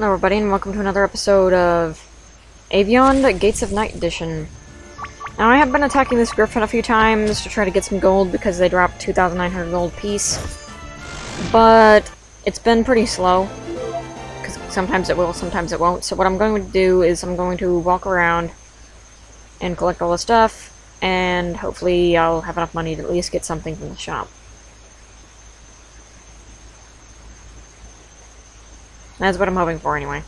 Hello everybody and welcome to another episode of Aveyond the Gates of Night Edition. Now I have been attacking this griffin a few times to try to get some gold because they drop 2,900 gold piece. But it's been pretty slow. Because sometimes it will, sometimes it won't. So what I'm going to do is I'm going to walk around and collect all the stuff and hopefully I'll have enough money to at least get something from the shop. That's what I'm hoping for anyway.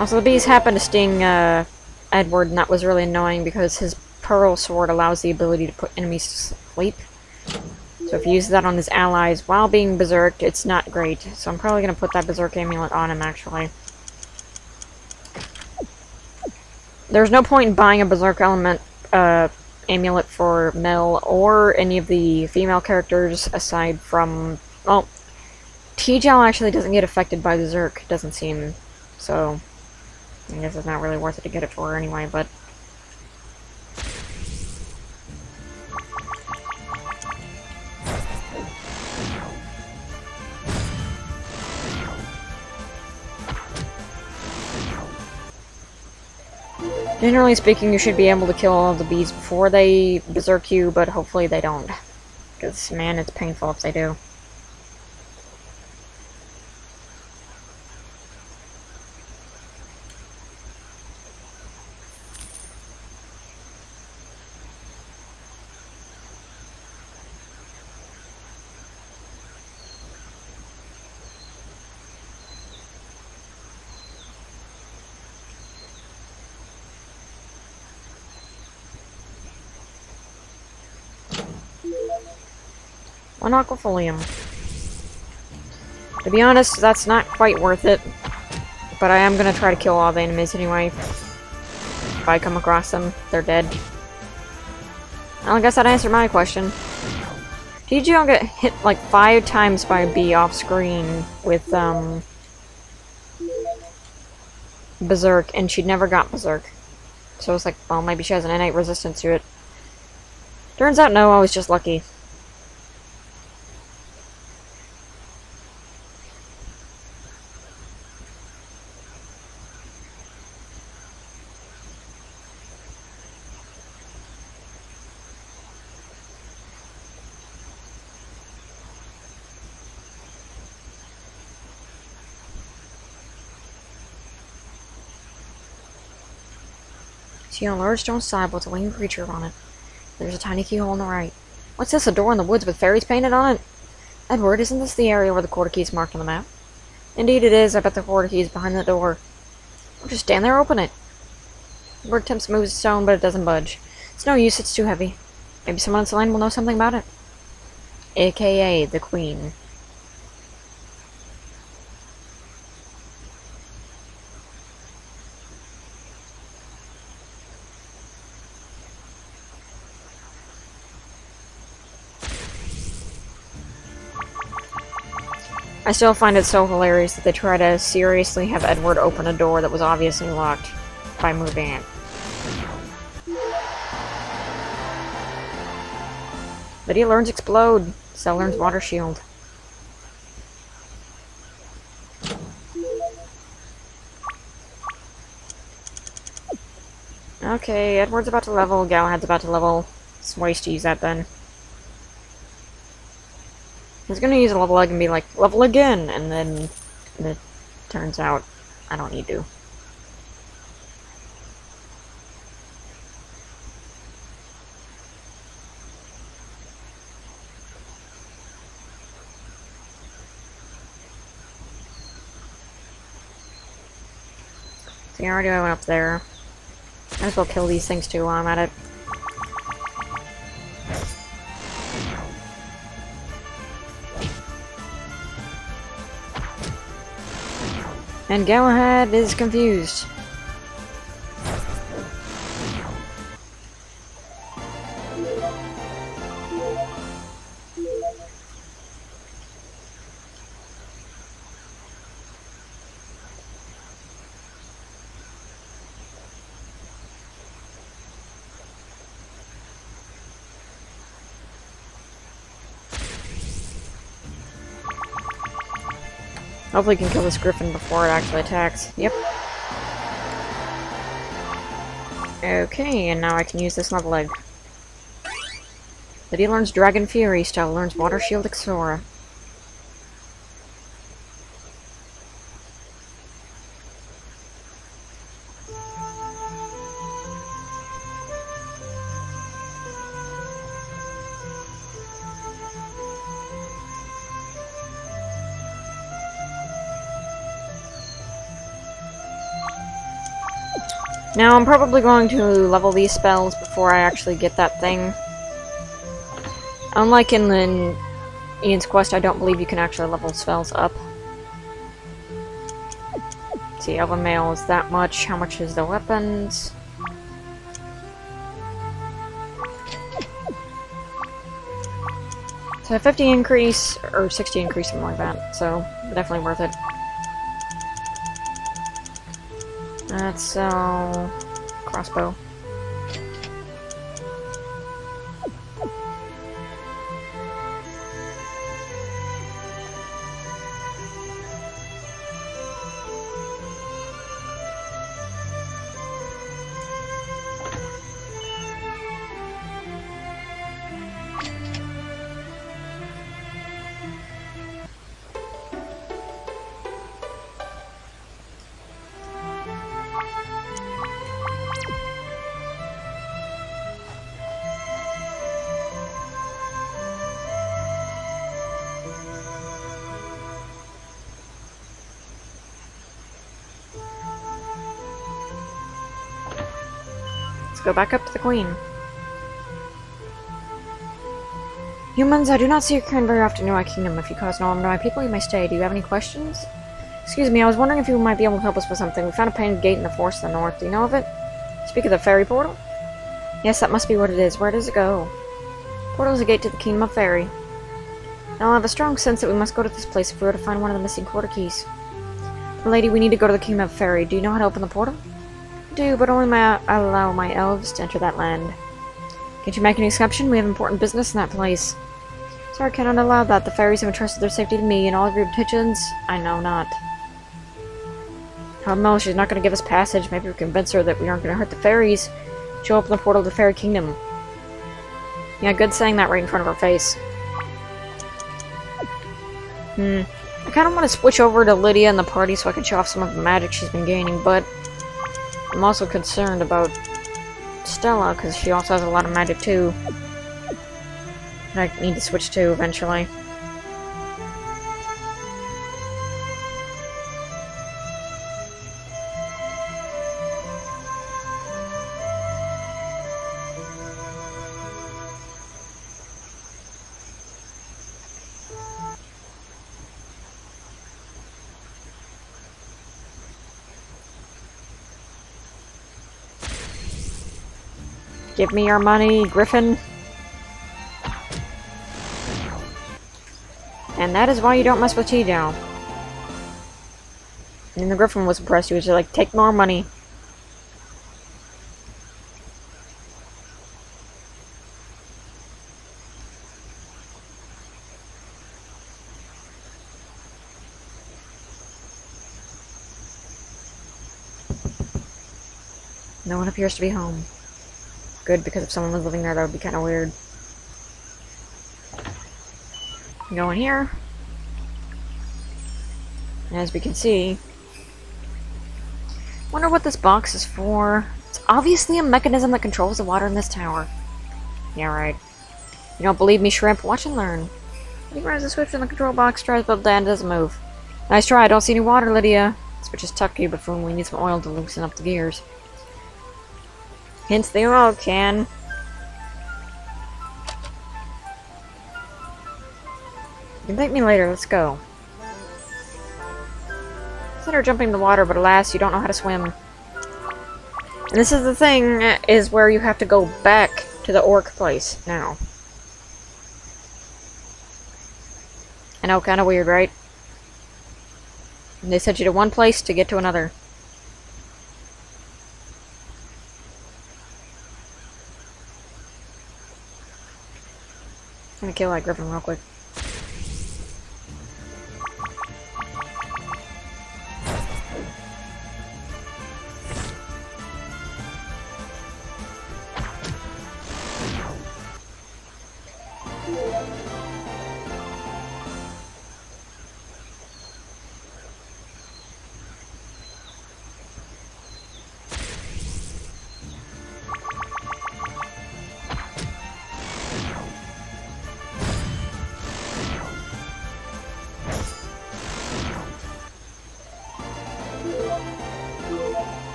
Also, the bees happened to sting uh, Edward, and that was really annoying because his Pearl Sword allows the ability to put enemies to sleep. So if you use that on his allies while being berserked, it's not great. So I'm probably going to put that berserk amulet on him, actually. There's no point in buying a Berserk Element uh, amulet for Mel or any of the female characters aside from... Well, Te'ijal actually doesn't get affected by Berserk, doesn't seem. So, I guess it's not really worth it to get it for her anyway, but... Generally speaking, you should be able to kill all the bees before they berserk you, but hopefully they don't. Because, man, it's painful if they do. One aquafolium. To be honest, that's not quite worth it. But I am gonna try to kill all the enemies anyway. If I come across them, they're dead. I guess that answered my question. You get hit like five times by a bee off screen with, um... Berserk, and she never got Berserk. So it's like, well, maybe she has an innate resistance to it. Turns out no, I was just lucky. See a large stone slab with a winged creature on it. There's a tiny keyhole on the right. What's this, a door in the woods with fairies painted on it? Edward, isn't this the area where the quarter key is marked on the map? Indeed it is. I bet the quarter key is behind the door. I'll just stand there open it. Edward attempts to move the stone, but it doesn't budge. It's no use, it's too heavy. Maybe someone on the land will know something about it. AKA the Queen. I still find it so hilarious that they try to seriously have Edward open a door that was obviously locked by moving it. Lydia learns explode. Cell learns water shield. Okay, Edward's about to level, Galahad's about to level. It's waste to use that then. Was gonna use a level egg and be like, level again, and then it turns out I don't need to. See, already I went up there. Might as well kill these things too while I'm at it. And Galahad is confused. Hopefully we can kill this griffin before it actually attacks. Yep. Okay, and now I can use this level egg. Lydia learns Dragon Fury, Stella learns Water Shield Exora. Now, I'm probably going to level these spells before I actually get that thing. Unlike in the Ean's Quest, I don't believe you can actually level spells up. Let's see, Elven Mail is that much. How much is the weapons? So 50 increase, or 60 increase, something like that. So, definitely worth it. Let's sell uh, crossbow. Go back up to the Queen. Humans, I do not see your kind very often in my kingdom. If you cause no harm to my people, you may stay. Do you have any questions? Excuse me, I was wondering if you might be able to help us with something. We found a painted gate in the forest in the north. Do you know of it? Speak of the fairy portal? Yes, that must be what it is. Where does it go? Portal is a gate to the kingdom of fairy. Now I have a strong sense that we must go to this place if we were to find one of the missing quarter keys. Lady, we need to go to the kingdom of fairy. Do you know how to open the portal? Do, but only my, allow my elves to enter that land. Can't you make an exception? We have important business in that place. Sorry, I cannot allow that. The fairies have entrusted their safety to me, and all of your petitions, I know not. Oh no, she's not going to give us passage. Maybe we convince her that we aren't going to hurt the fairies. She'll open the portal to the fairy kingdom. Yeah, good saying that right in front of her face. Hmm. I kind of want to switch over to Lydia and the party so I can show off some of the magic she's been gaining, but I'm also concerned about Stella, because she also has a lot of magic too. I need to switch to eventually. Give me your money, Griffin. And that is why you don't mess with T-Down. And the Griffin was impressed. He was just like, take more money. No one appears to be home good because if someone was living there, that would be kind of weird. Go in here. As we can see, wonder what this box is for. It's obviously a mechanism that controls the water in this tower. Yeah, right. You don't believe me, Shrimp? Watch and learn. He grabs the switch in the control box, tries but Dan doesn't move. Nice try, I don't see any water, Lydia. Switch is tucked, you buffoon. We need some oil to loosen up the gears. Hence they all can. Thank me later, let's go. Consider jumping in the water, but alas, you don't know how to swim. And this is the thing, is where you have to go back to the orc place now. I know, kind of weird, right? And they sent you to one place to get to another. I'm gonna kill that griffin real quick.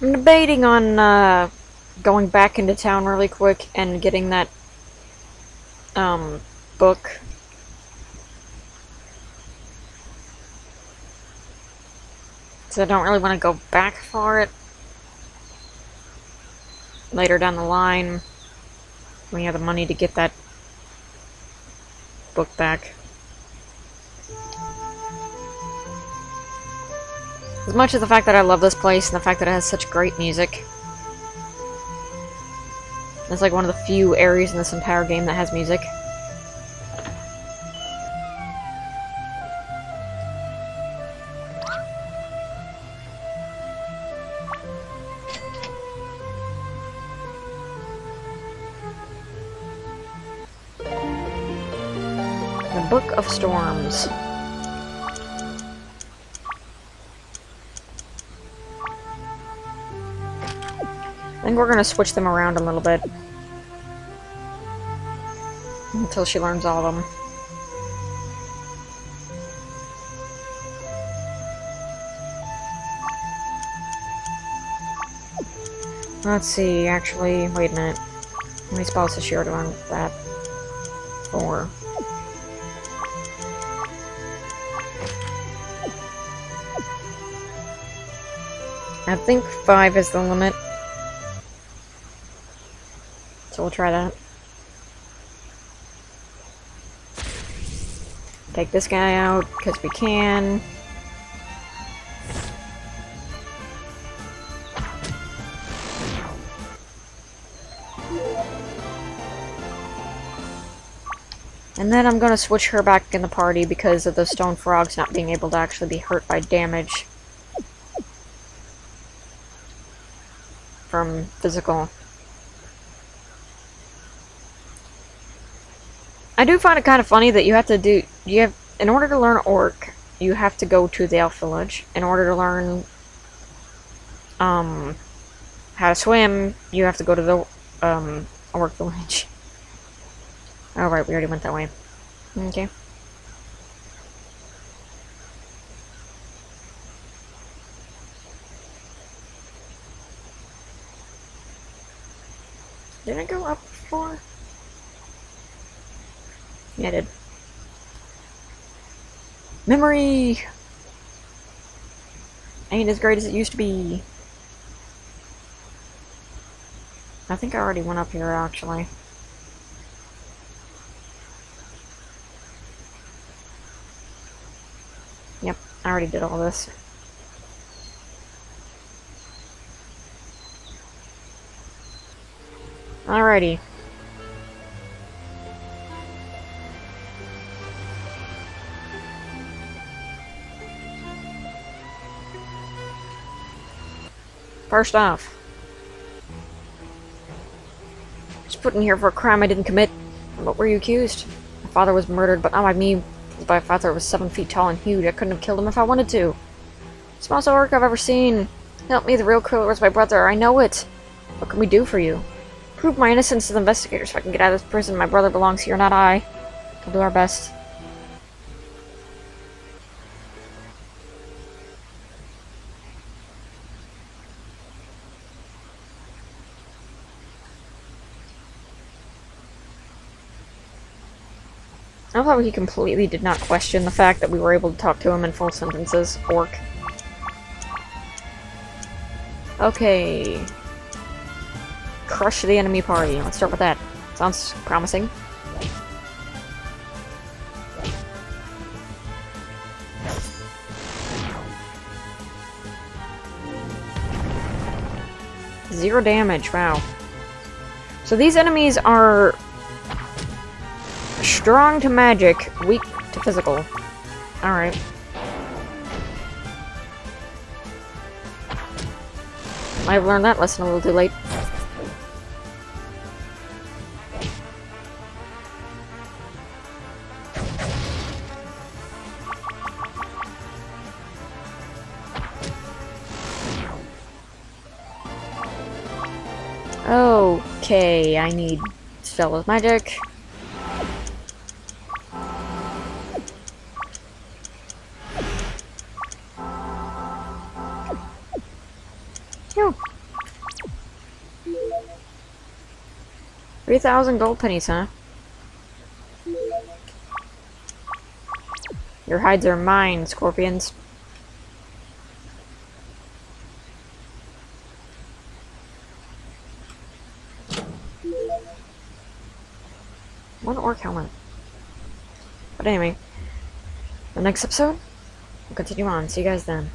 I'm debating on uh, going back into town really quick and getting that um, book. So I don't really want to go back for it later down the line when you have the money to get that book back. As much as the fact that I love this place and the fact that it has such great music. It's like one of the few areas in this entire game that has music. The Book of Storms. Think we're gonna switch them around a little bit. Until she learns all of them. Let's see, actually, wait a minute. How many spells does she already that? Four. I think five is the limit. We'll try that. Take this guy out, because we can. And then I'm gonna switch her back in the party because of the stone frogs not being able to actually be hurt by damage from physical I do find it kind of funny that you have to do you have in order to learn orc, you have to go to the elf village. In order to learn um how to swim, you have to go to the um orc village. Alright, we already went that way. Okay. Did I go up before? Yeah, I did. Memory! Ain't as great as it used to be. I think I already went up here, actually. Yep, I already did all this. Alrighty. First off, I was put in here for a crime I didn't commit. What were you accused? My father was murdered, but not by me. A father was seven feet tall and huge. I couldn't have killed him if I wanted to. Smallest orc I've ever seen. Help me, the real killer was my brother. I know it. What can we do for you? Prove my innocence to the investigators so I can get out of this prison. My brother belongs here, not I. We'll do our best. Thought he completely did not question the fact that we were able to talk to him in full sentences. Orc. Okay. Crush the enemy party. Let's start with that. Sounds promising. Zero damage, wow. So these enemies are strong to magic, weak to physical. Alright. I've learned that lesson a little too late. Okay, I need spell with magic. Phew. 3,000 gold pennies, huh? Your hides are mine, scorpions. One orc helmet. But anyway, the next episode, we'll continue on. See you guys then.